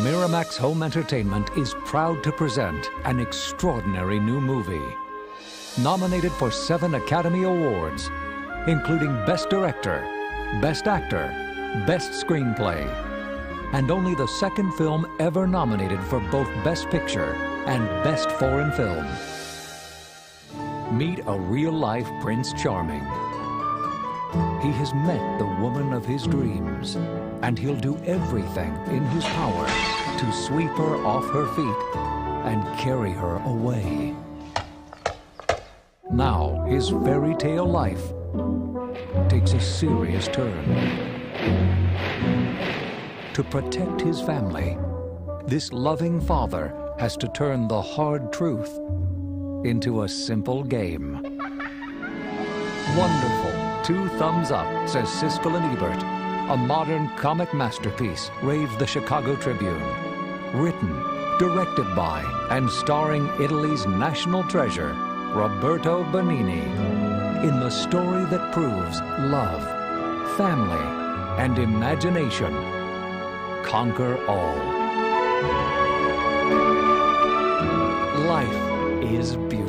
Miramax Home Entertainment is proud to present an extraordinary new movie. Nominated for seven Academy Awards, including Best Director, Best Actor, Best Screenplay, and only the second film ever nominated for both Best Picture and Best Foreign Film. Meet a real life Prince Charming. He has met the woman of his dreams, and he'll do everything in his power to sweep her off her feet and carry her away. Now, his fairy tale life takes a serious turn. To protect his family, this loving father has to turn the hard truth into a simple game. Wonderful. Two thumbs up, says Siskel and Ebert. A modern comic masterpiece, raved the Chicago Tribune. Written, directed by, and starring Italy's national treasure, Roberto Benigni. In the story that proves love, family, and imagination conquer all. Life is beautiful.